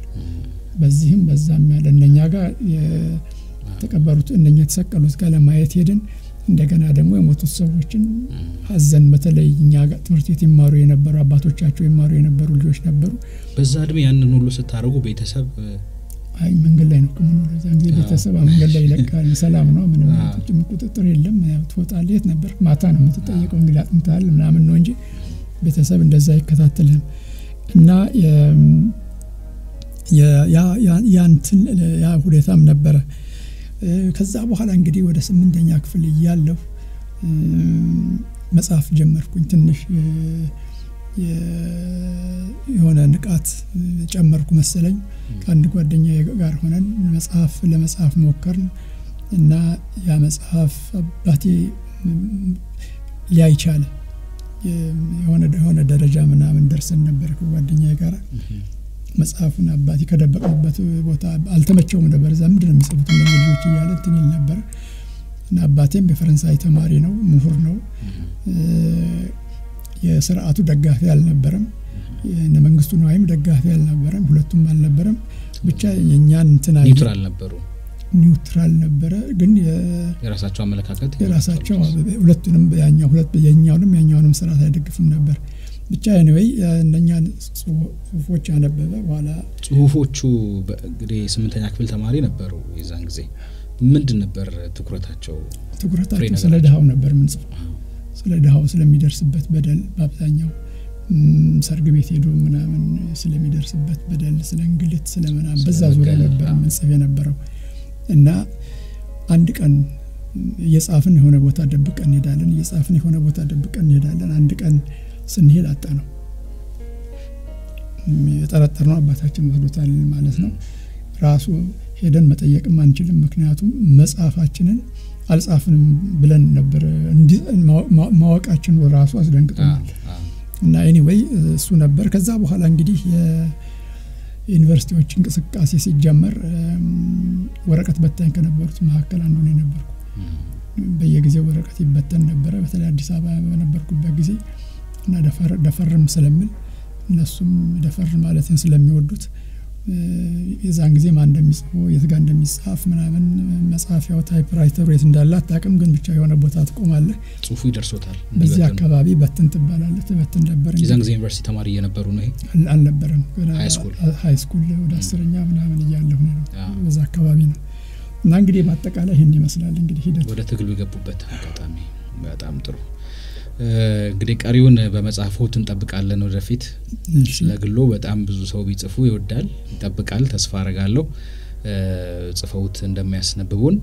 በዚህም በዛም ያለ እነኛ ጋር የተቀበሩት እነኛ የተሰቀሉት ጋር ለማየት ሄድን። እንደገና ደግሞ የሞቱት ሰዎችን አዘን። በተለይ እኛ ትምህርት ቤት ይማሩ የነበሩ አባቶቻቸው ይማሩ የነበሩ ልጆች ነበሩ። በዛ እድሜ ያንን ሁሉ ስታደርጉ ቤተሰብ አይ መንገድ ላይ ነው ከምንውለው። እዛ ጊዜ ቤተሰብ መንገድ ላይ ይለቃል። ሰላም ነው፣ ምንም ቁጥጥር የለም። ትወጣለህ፣ የት ነበር? ማታ ነው የምትጠየቀው። እንግዲህ አጥንተሃል ምናምን ነው እንጂ ቤተሰብ እንደዛ አይከታተልህም። እና ያንትን ያ ሁኔታም ነበረ። ከዛ በኋላ እንግዲህ ወደ ስምንተኛ ክፍል እያለሁ መጽሐፍ ጀመርኩኝ። ትንሽ የሆነ ንቃት ጨመርኩ መሰለኝ። ከአንድ ጓደኛ ጋር ሆነን መጽሐፍ ለመጽሐፍ ሞከርን እና ያ መጽሐፍ አባቴ ሊያይ ቻለ። የሆነ ደረጃ ምናምን ደርሰን ነበር ከጓደኛ ጋር መጽሐፉን አባቴ ከደበቅንበት ቦታ አልተመቸውም ነበር። እዛ ምንድን ነው የሚጽፉት ልጆች እያለ እንትን ይል ነበር እና አባቴም የፈረንሳይ ተማሪ ነው፣ ምሁር ነው። የስርዓቱ ደጋፊ አልነበረም። የነ መንግስቱ ነዋይም ደጋፊ አልነበረም። ሁለቱም አልነበረም። ብቻ የእኛን እንትና neutral ነበሩ። neutral ነበረ፣ ግን የራሳቸው አመለካከት የራሳቸው ሁለቱንም ያኛው ሁለት የኛውንም ያኛውንም ስርዓት አይደግፍም ነበር። ብቻ anyway እነኛን ጽሁፎች ያነበበ በኋላ ጽሁፎቹ እንግዲህ ስምንተኛ ክፍል ተማሪ ነበሩ የዛን ጊዜ። ምንድን ነበር ትኩረታቸው? ትኩረታቸው ስለ ድሃው ነበር ምንጽፈው ስለ ድሃው ስለሚደርስበት በደል በአብዛኛው ሰርግ ቤት ሄዶ ምናምን ስለሚደርስበት በደል ስለ እንግልት ስለ ምናምን በዛ ዙሪያ ነበር ምንጽፍ የነበረው። እና አንድ ቀን እየጻፍን የሆነ ቦታ ደብቀን እንሄዳለን እየጻፍን የሆነ ቦታ ደብቀን እንሄዳለን። አንድ ቀን ስንሄድ አጣ ነው የጠረጠር ነው አባታችን ወስዶታል ማለት ነው። ራሱ ሄደን መጠየቅም አንችልም። ምክንያቱም መጽሐፋችንን አልጻፍንም ብለን ነበር። ማወቃችን ራሱ አስደንግጦናል። እና ኤኒዌይ እሱ ነበር። ከዛ በኋላ እንግዲህ የዩኒቨርሲቲዎች እንቅስቃሴ ሲጀመር ወረቀት በታኝ ከነበሩት መካከል አንዱ ነው የነበርኩ በየጊዜው ወረቀት ይበተን ነበረ። በተለይ አዲስ አበባ በነበርኩበት ጊዜ እና ደፈርም ስለምል እነሱም ደፈር ማለትን ስለሚወዱት የዛን ጊዜ ማን እንደሚጽፈው የት ጋር እንደሚጻፍ ምናምን መጻፊያው typewriter ኡ የት እንዳለ አታቅም ግን ብቻ የሆነ ቦታ ትቆማለህ። ጽሁፉ ይደርሶታል በዚህ አካባቢ በትን ትባላለህ። ትበትን ነበር የዛን ጊዜ ዩኒቨርሲቲ ተማሪ እየነበሩ ነው ይሄ? አልነበረም። high school ወደ አስረኛ ምናምን እያለሁ ነው በዛ አካባቢ ነው። እና እንግዲህ በአጠቃላይ ይህን ይመስላል እንግዲህ ሂደት ወደ ትግሉ የገቡበት አጋጣሚ በጣም ጥሩ እንግዲህ ቀሪውን በመጽሐፎት እንጠብቃለን ወደፊት። ስለ ግሎ በጣም ብዙ ሰው ቢጽፉ ይወዳል ይጠብቃል ተስፋ አረጋለሁ ጽፈውት እንደሚያስነብቡን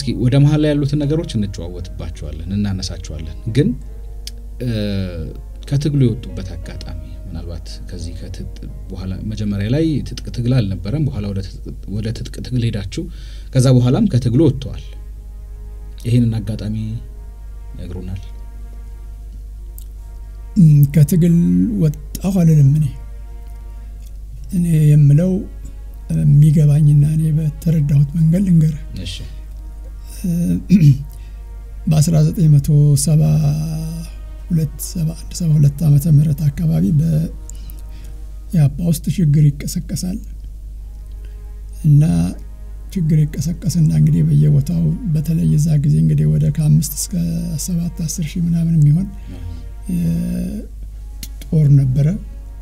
እስኪ ወደ መሀል ላይ ያሉትን ነገሮች እንጨዋወትባቸዋለን እናነሳቸዋለን። ግን ከትግሉ የወጡበት አጋጣሚ ምናልባት ከዚህ በኋላ መጀመሪያ ላይ ትጥቅ ትግል አልነበረም በኋላ ወደ ትጥቅ ትግል ሄዳችሁ ከዛ በኋላም ከትግሉ ወጥተዋል። ይህንን አጋጣሚ ነግሩናል ከትግል ወጣሁ አልልም እኔ። እኔ የምለው የሚገባኝና እኔ በተረዳሁት መንገድ ልንገር በ1972 ዓመተ ምህረት አካባቢ በኢህአፓ ውስጥ ችግር ይቀሰቀሳል። እና ችግር ይቀሰቀስና እንግዲህ በየቦታው በተለይ የዛ ጊዜ እንግዲህ ወደ ከአምስት እስከ ሰባት አስር ሺህ ምናምን የሚሆን ጦር ነበረ።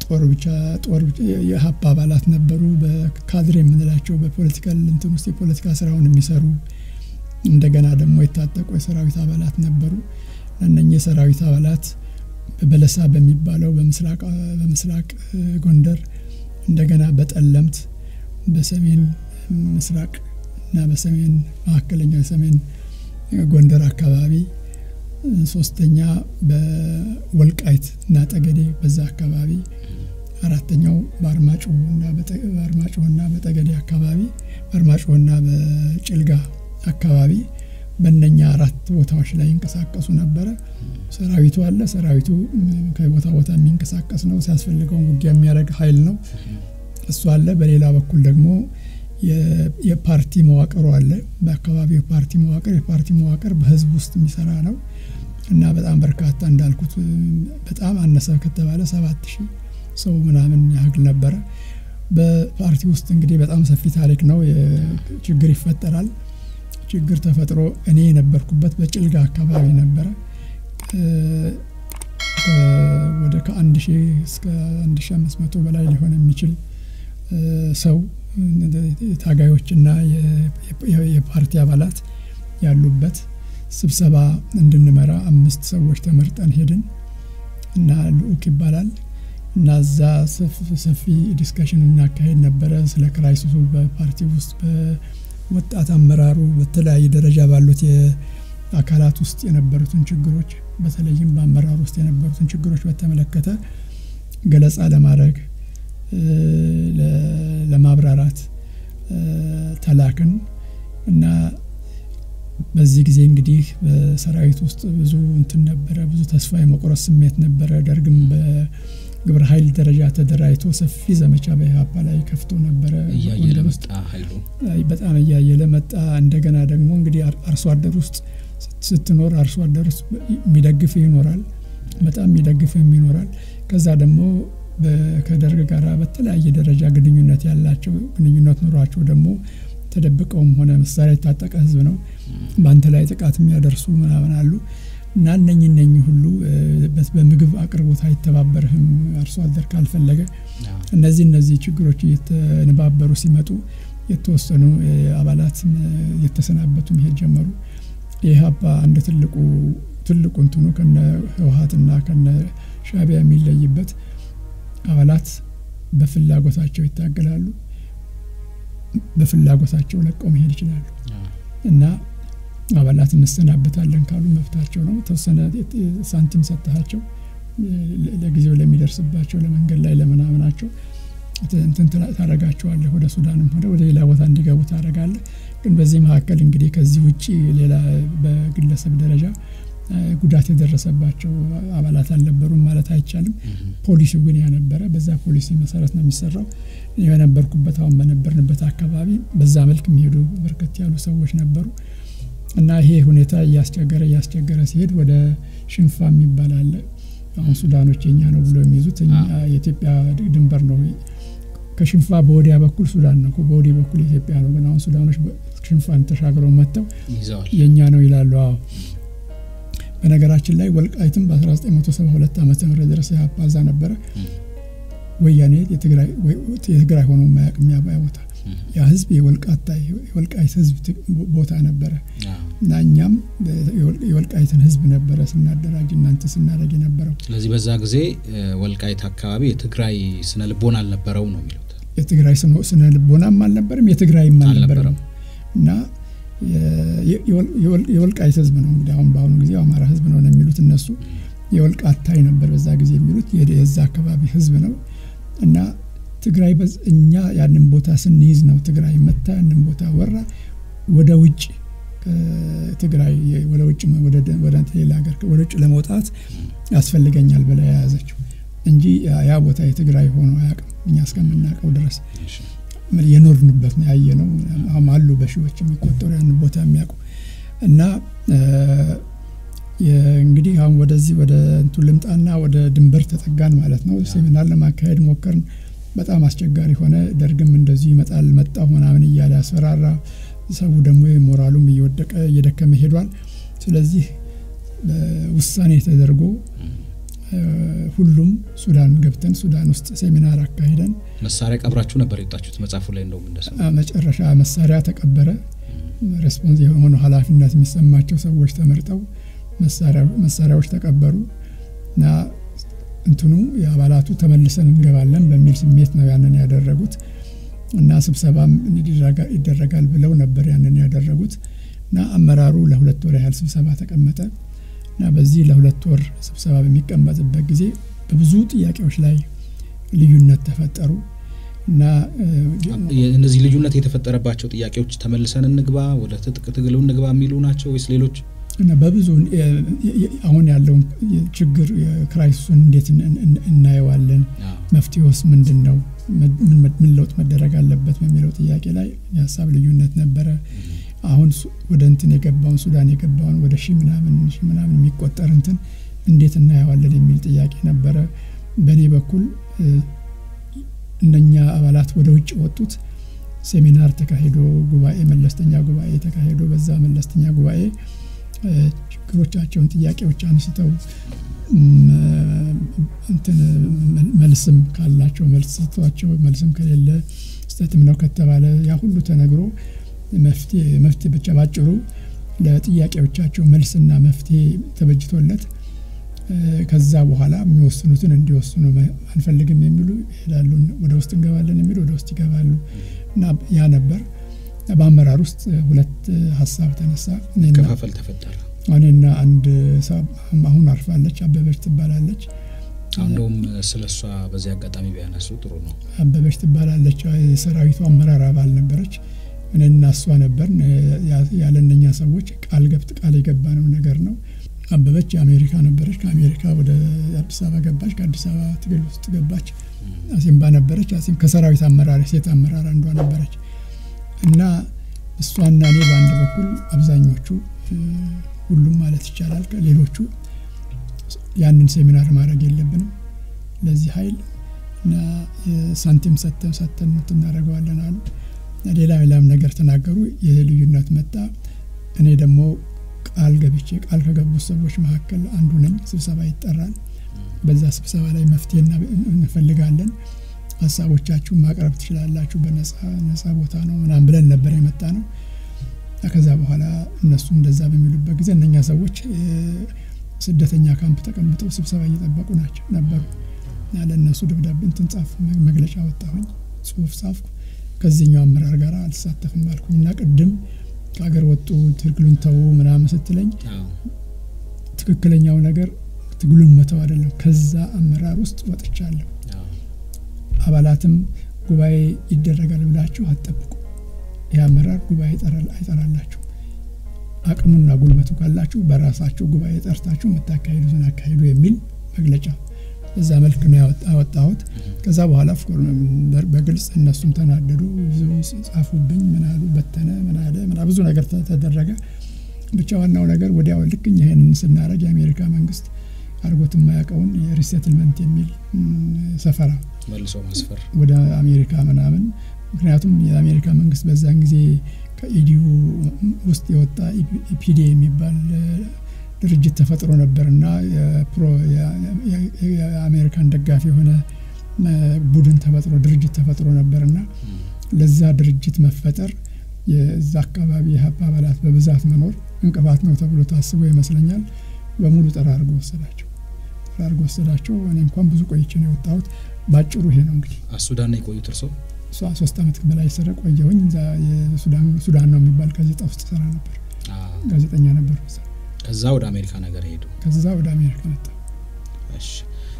ጦር ብቻ ጦር የሀፓ አባላት ነበሩ። በካድሬ የምንላቸው በፖለቲካል እንትን ውስጥ የፖለቲካ ስራውን የሚሰሩ እንደገና ደግሞ የታጠቁ የሰራዊት አባላት ነበሩ። እነኚህ የሰራዊት አባላት በበለሳ በሚባለው በምስራቅ ጎንደር እንደገና በጠለምት በሰሜን ምስራቅ እና በሰሜን መካከለኛው የሰሜን ጎንደር አካባቢ ሶስተኛ በወልቃይት እና ጠገዴ በዛ አካባቢ አራተኛው በአርማጭሆና በጠገዴ አካባቢ በአርማጭሆና በጭልጋ አካባቢ በእነኛ አራት ቦታዎች ላይ ይንቀሳቀሱ ነበረ። ሰራዊቱ አለ። ሰራዊቱ ከቦታ ቦታ የሚንቀሳቀስ ነው። ሲያስፈልገውን ውጊያ የሚያደርግ ሀይል ነው። እሱ አለ። በሌላ በኩል ደግሞ የፓርቲ መዋቅሩ አለ። በአካባቢው የፓርቲ መዋቅር። የፓርቲ መዋቅር በህዝብ ውስጥ የሚሰራ ነው እና በጣም በርካታ እንዳልኩት በጣም አነሰ ከተባለ ሰባት ሺህ ሰው ምናምን ያህል ነበረ። በፓርቲ ውስጥ እንግዲህ በጣም ሰፊ ታሪክ ነው። ችግር ይፈጠራል ችግር ተፈጥሮ እኔ የነበርኩበት በጭልጋ አካባቢ ነበረ። ወደ ከአንድ ሺህ እስከ አንድ ሺህ አምስት መቶ በላይ ሊሆን የሚችል ሰው ታጋዮችና የፓርቲ አባላት ያሉበት ስብሰባ እንድንመራ አምስት ሰዎች ተመርጠን ሄድን እና ልኡክ ይባላል እና እዛ ሰፊ discussion እናካሄድ ነበረ። ስለ crisis ኡ በፓርቲ ውስጥ በወጣት አመራሩ በተለያየ ደረጃ ባሉት አካላት ውስጥ የነበሩትን ችግሮች በተለይም በአመራር ውስጥ የነበሩትን ችግሮች በተመለከተ ገለጻ ለማድረግ ለማብራራት ተላክን እና በዚህ ጊዜ እንግዲህ በሰራዊት ውስጥ ብዙ እንትን ነበረ ብዙ ተስፋ የመቁረጥ ስሜት ነበረ። ደርግም በግብረ ኃይል ደረጃ ተደራጅቶ ሰፊ ዘመቻ በኢህአፓ ላይ ከፍቶ ነበረ። በጣም እያየለ መጣ። እንደገና ደግሞ እንግዲህ አርሶ አደር ውስጥ ስትኖር አርሶ አደር ውስጥ የሚደግፍ ይኖራል፣ በጣም የሚደግፍም ይኖራል። ከዛ ደግሞ ከደርግ ጋር በተለያየ ደረጃ ግንኙነት ያላቸው ግንኙነት ኖሯቸው ደግሞ ተደብቀውም ሆነ መሳሪያ የታጠቀ ህዝብ ነው። በአንተ ላይ ጥቃት የሚያደርሱ ምናምን አሉ እና እነኝ እነኝ ሁሉ በምግብ አቅርቦት አይተባበርህም አርሶ አደር ካልፈለገ። እነዚህ እነዚህ ችግሮች እየተነባበሩ ሲመጡ የተወሰኑ አባላት እየተሰናበቱ መሄድ ጀመሩ። የኢህአፓ አንድ ትልቁ ትልቁ እንትኑ ከነ ህወሀትና ከነ ሻዕቢያ የሚለይበት አባላት በፍላጎታቸው ይታገላሉ፣ በፍላጎታቸው ለቀው መሄድ ይችላሉ እና አባላት እንሰናበታለን ካሉ መብታቸው ነው። ተወሰነ ሳንቲም ሰጥሃቸው ለጊዜው ለሚደርስባቸው ለመንገድ ላይ ለምናምናቸው እንትን ታረጋቸዋለህ። ወደ ሱዳንም ሆነ ወደ ሌላ ቦታ እንዲገቡ ታደረጋለህ። ግን በዚህ መካከል እንግዲህ ከዚህ ውጭ ሌላ በግለሰብ ደረጃ ጉዳት የደረሰባቸው አባላት አልነበሩም ማለት አይቻልም። ፖሊሲው ግን ያነበረ በዛ ፖሊሲ መሰረት ነው የሚሰራው። የነበርኩበት አሁን በነበርንበት አካባቢ በዛ መልክ የሚሄዱ በርከት ያሉ ሰዎች ነበሩ እና ይሄ ሁኔታ እያስቸገረ እያስቸገረ ሲሄድ ወደ ሽንፋ የሚባል አለ። አሁን ሱዳኖች የኛ ነው ብሎ የሚይዙት የኢትዮጵያ ድንበር ነው። ከሽንፋ በወዲያ በኩል ሱዳን ነው፣ በወዲህ በኩል ኢትዮጵያ ነው። ግን አሁን ሱዳኖች ሽንፋን ተሻግረው መጥተው የእኛ ነው ይላሉ። አዎ በነገራችን ላይ ወልቃይትም በ1972 ዓመተ ምህረት ድረስ ያባዛ ነበረ። ወያኔ የትግራይ ሆኖ ማያቅ የሚያባያ ቦታ ያ ህዝብ የወልቃይት ህዝብ ቦታ ነበረ እና እኛም የወልቃይትን ህዝብ ነበረ ስናደራጅ እናንተ ስናደረግ የነበረው። ስለዚህ በዛ ጊዜ ወልቃይት አካባቢ የትግራይ ስነ ልቦና አልነበረው ነው የሚሉት። የትግራይ ስነ ልቦናም አልነበርም፣ የትግራይም አልነበረም እና የወልቃይት ህዝብ ነው እንግዲህ አሁን በአሁኑ ጊዜ አማራ ህዝብ ነው የሚሉት እነሱ። የወልቃታይ ነበር በዛ ጊዜ የሚሉት የዛ አካባቢ ህዝብ ነው እና ትግራይ እኛ ያንን ቦታ ስንይዝ ነው ትግራይ መታ ያንን ቦታ ወራ ወደ ውጭ ትግራይ ወደ ውጭ ወደ ሌላ ሀገር ወደ ውጭ ለመውጣት ያስፈልገኛል ብላ የያዘችው እንጂ ያ ቦታ የትግራይ ሆኖ አያውቅም። እኛ እስከምናውቀው ድረስ የኖርንበት ነው ያየ ነው። አሉ በሺዎች የሚቆጠሩ ያንን ቦታ የሚያውቁ እና እንግዲህ አሁን ወደዚህ ወደ እንቱ ልምጣና ወደ ድንበር ተጠጋን ማለት ነው። ሴሚናር ለማካሄድ ሞከርን። በጣም አስቸጋሪ ሆነ። ደርግም እንደዚሁ ይመጣል መጣሁ ምናምን እያለ ያስፈራራ፣ ሰው ደግሞ ሞራሉም እየወደቀ እየደከመ ሄዷል። ስለዚህ ውሳኔ ተደርጎ ሁሉም ሱዳን ገብተን ሱዳን ውስጥ ሴሚናር አካሂደን መሳሪያ ቀብራችሁ ነበር የወጣችሁት መጽሐፉ ላይ እንደውም መጨረሻ መሳሪያ ተቀበረ። ሬስፖንስ የሆኑ ኃላፊነት የሚሰማቸው ሰዎች ተመርጠው መሳሪያዎች ተቀበሩ እና እንትኑ የአባላቱ ተመልሰን እንገባለን በሚል ስሜት ነው ያንን ያደረጉት። እና ስብሰባም ይደረጋል ብለው ነበር ያንን ያደረጉት። እና አመራሩ ለሁለት ወር ያህል ስብሰባ ተቀመጠ። እና በዚህ ለሁለት ወር ስብሰባ በሚቀመጥበት ጊዜ በብዙ ጥያቄዎች ላይ ልዩነት ተፈጠሩ። እና እነዚህ ልዩነት የተፈጠረባቸው ጥያቄዎች ተመልሰን እንግባ፣ ወደ ትጥቅ ትግሉ እንግባ የሚሉ ናቸው ወይስ ሌሎች? እና በብዙ አሁን ያለውን ችግር crisis ኡን እንዴት እናየዋለን? መፍትሄውስ ምንድን ነው? ምን ለውጥ መደረግ አለበት በሚለው ጥያቄ ላይ የሀሳብ ልዩነት ነበረ። አሁን ወደ እንትን የገባውን ሱዳን የገባውን ወደ ሺ ምናምን ሺ ምናምን የሚቆጠር እንትን እንዴት እናየዋለን የሚል ጥያቄ ነበረ። በእኔ በኩል እነኛ አባላት ወደ ውጭ ወጡት። ሴሚናር ተካሂዶ ጉባኤ መለስተኛ ጉባኤ ተካሂዶ በዛ መለስተኛ ጉባኤ ችግሮቻቸውን ጥያቄዎች አንስተው እንትን መልስም ካላቸው መልስ ሰጥቷቸው መልስም ከሌለ ስህተትም ነው ከተባለ ያ ሁሉ ተነግሮ መፍትሄ ብቻ ባጭሩ ለጥያቄዎቻቸው መልስና መፍትሄ ተበጅቶለት ከዛ በኋላ የሚወስኑትን እንዲወስኑ አንፈልግም የሚሉ ይሄዳሉ፣ ወደ ውስጥ እንገባለን የሚሉ ወደ ውስጥ ይገባሉ እና ያ ነበር። በአመራር ውስጥ ሁለት ሀሳብ ተነሳ። ከፋፈል ተፈጠረ። እኔና አንድ አሁን አርፋለች፣ አበበች ትባላለች። እንደውም ስለ እሷ በዚህ አጋጣሚ ቢያነሱ ጥሩ ነው። አበበች ትባላለች። የሰራዊቱ አመራር አባል ነበረች። እኔና እሷ ነበር ያለ እነኛ ሰዎች ቃል ገብት ቃል የገባነው ነገር ነው አበበች የአሜሪካ ነበረች። ከአሜሪካ ወደ አዲስ አበባ ገባች። ከአዲስ አበባ ትግል ውስጥ ገባች። አሲምባ ነበረች። አሲም ከሰራዊት አመራር ሴት አመራር አንዷ ነበረች እና እሷና እኔ በአንድ በኩል አብዛኞቹ ሁሉም ማለት ይቻላል ሌሎቹ ያንን ሴሚናር ማድረግ የለብንም ለዚህ ኃይል እና ሳንቲም ሰተን ሰተን እናደርገዋለን አሉ። ሌላ ሌላም ነገር ተናገሩ። ይህ ልዩነት መጣ። እኔ ደግሞ ቃል ገብቼ ቃል ከገቡት ሰዎች መካከል አንዱ ነኝ። ስብሰባ ይጠራል። በዛ ስብሰባ ላይ መፍትሄ እንፈልጋለን፣ ሀሳቦቻችሁን ማቅረብ ትችላላችሁ፣ በነጻ ቦታ ነው ምናምን ብለን ነበር የመጣ ነው። ከዛ በኋላ እነሱ እንደዛ በሚሉበት ጊዜ እነኛ ሰዎች ስደተኛ ካምፕ ተቀምጠው ስብሰባ እየጠበቁ ናቸው ነበሩ። ለእነሱ ደብዳቤ እንትን ጻፍ መግለጫ ወጣሁኝ፣ ጽሁፍ ጻፍኩ። ከዚህኛው አመራር ጋር አልሳተፍም አልኩኝ እና ቅድም ከሀገር ወጡ ትግሉን ተዉ ምናምን ስትለኝ ትክክለኛው ነገር ትግሉን መተው አይደለም። ከዛ አመራር ውስጥ ወጥቻለሁ። አባላትም ጉባኤ ይደረጋል ብላችሁ አትጠብቁ። ይህ አመራር ጉባኤ አይጠራላችሁ። አቅሙና ጉልበቱ ካላችሁ በራሳችሁ ጉባኤ ጠርታችሁ የምታካሂዱትን አካሂዱ የሚል መግለጫ በዛ መልክ ነው ያወጣሁት። ከዛ በኋላ በግልጽ እነሱም ተናደዱ፣ ብዙ ጻፉብኝ፣ ምናሉ በተነ፣ ምናለ ምና ብዙ ነገር ተደረገ። ብቻ ዋናው ነገር ወዲያው ልክኝ ይሄንን ስናረግ የአሜሪካ መንግስት አድርጎት የማያውቀውን የ resettlement የሚል ሰፈራ መልሶ ማስፈር። ወደ አሜሪካ ምናምን። ምክንያቱም የአሜሪካ መንግስት በዛን ጊዜ ከኢዲዩ ውስጥ የወጣ ኢፒዲ የሚባል ድርጅት ተፈጥሮ ነበር እና የአሜሪካን ደጋፊ የሆነ ቡድን ተፈጥሮ ድርጅት ተፈጥሮ ነበር እና ለዛ ድርጅት መፈጠር የዛ አካባቢ የሀብ አባላት በብዛት መኖር እንቅፋት ነው ተብሎ ታስቦ ይመስለኛል። በሙሉ ጠራርጎ ወሰዳቸው ጠራርጎ ወሰዳቸው። እኔ እንኳን ብዙ ቆይቼ ነው የወጣሁት። ባጭሩ ይሄ ነው እንግዲህ። ሱዳን ነው የቆዩት እርሶ? ሶስት ዓመት በላይ ስረ ቆየሁኝ። ሱዳን ነው የሚባል ጋዜጣ ውስጥ ሰራ ነበር፣ ጋዜጠኛ ነበር። ከዛ ወደ አሜሪካ ነገር ሄዱ። ከዛ ወደ አሜሪካ መጣ።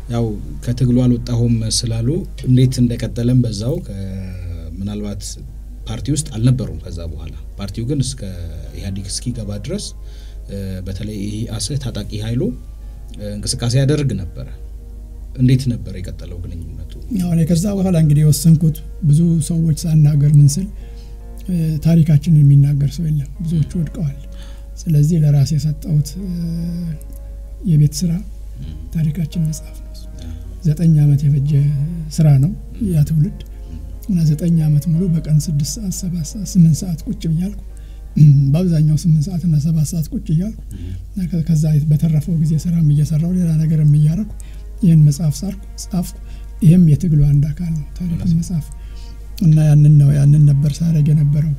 ያው ከትግሉ አልወጣሁም ስላሉ እንዴት እንደቀጠለም በዛው ምናልባት ፓርቲ ውስጥ አልነበሩም። ከዛ በኋላ ፓርቲው ግን እስከ ኢህአዴግ እስኪገባ ድረስ በተለይ ይህ አስህ ታጣቂ ኃይሉ እንቅስቃሴ ያደርግ ነበረ። እንዴት ነበር የቀጠለው ግንኙነቱ? አሁን ከዛ በኋላ እንግዲህ የወሰንኩት ብዙ ሰዎች ሳናገር ምን ስል ታሪካችንን የሚናገር ሰው የለም፣ ብዙዎቹ ወድቀዋል። ስለዚህ ለራሴ የሰጠሁት የቤት ስራ ታሪካችን መጽሐፍ ነው። ዘጠኝ ዓመት የፈጀ ስራ ነው ያ ትውልድ እና ዘጠኝ ዓመት ሙሉ በቀን ስድስት ሰዓት ሰባት ሰዓት ስምንት ሰዓት ቁጭ ብያልኩ በአብዛኛው ስምንት ሰዓት እና ሰባት ሰዓት ቁጭ እያልኩ ከዛ በተረፈው ጊዜ ስራም እየሰራው ሌላ ነገርም እያረኩ ይህን መጽሐፍ ሳርኩ ጻፍኩ። ይህም የትግሉ አንድ አካል ነው ታሪክን መጽሐፍ እና ያንን ነው ያንን ነበር ሳረግ የነበረው።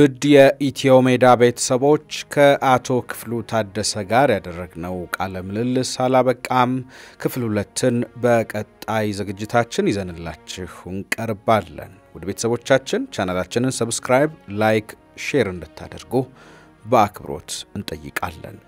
ውድ የኢትዮ ሜዳ ቤተሰቦች ከአቶ ክፍሉ ታደሰ ጋር ያደረግነው ቃለ ምልልስ አላበቃም። ክፍል ሁለትን በቀጣይ ዝግጅታችን ይዘንላችሁ እንቀርባለን። ውድ ቤተሰቦቻችን ቻናላችንን subscribe፣ like፣ share እንድታደርጉ በአክብሮት እንጠይቃለን።